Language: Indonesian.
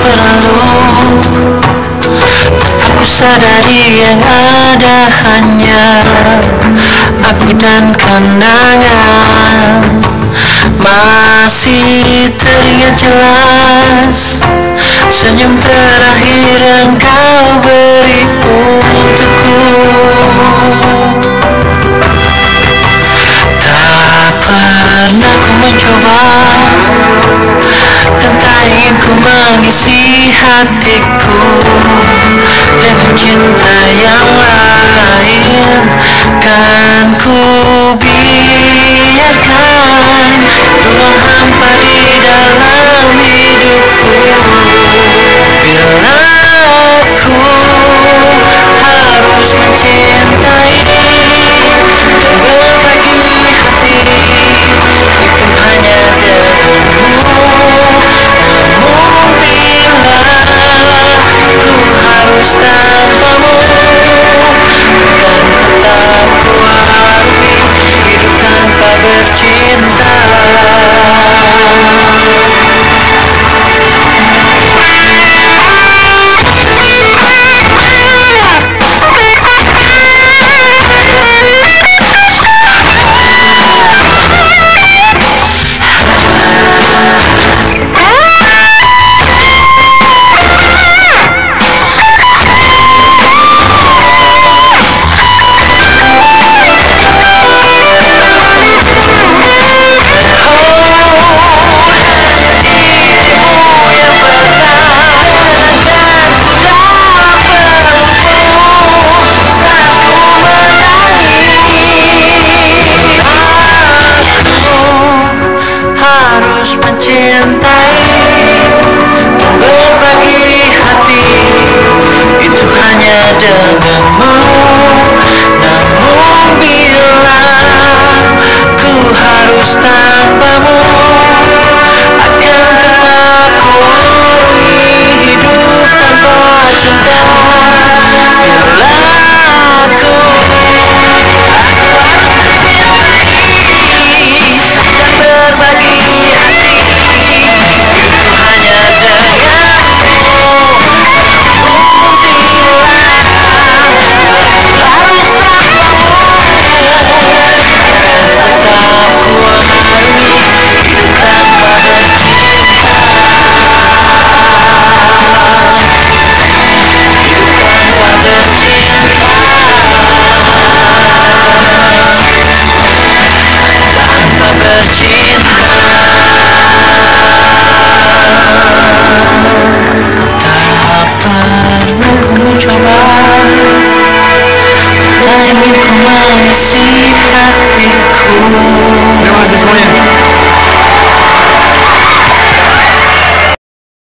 perlu Aku sadari yang ada hanya Aku dan kenangan. Masih teringat jelas Senyum terakhir yang kau beri untukku. Tak pernah ku mencoba. Entah ingin ku mengisi hatiku Dengan cinta yang lain Kan ku biarkan mencintai. Berbagi hati Itu hanya dengan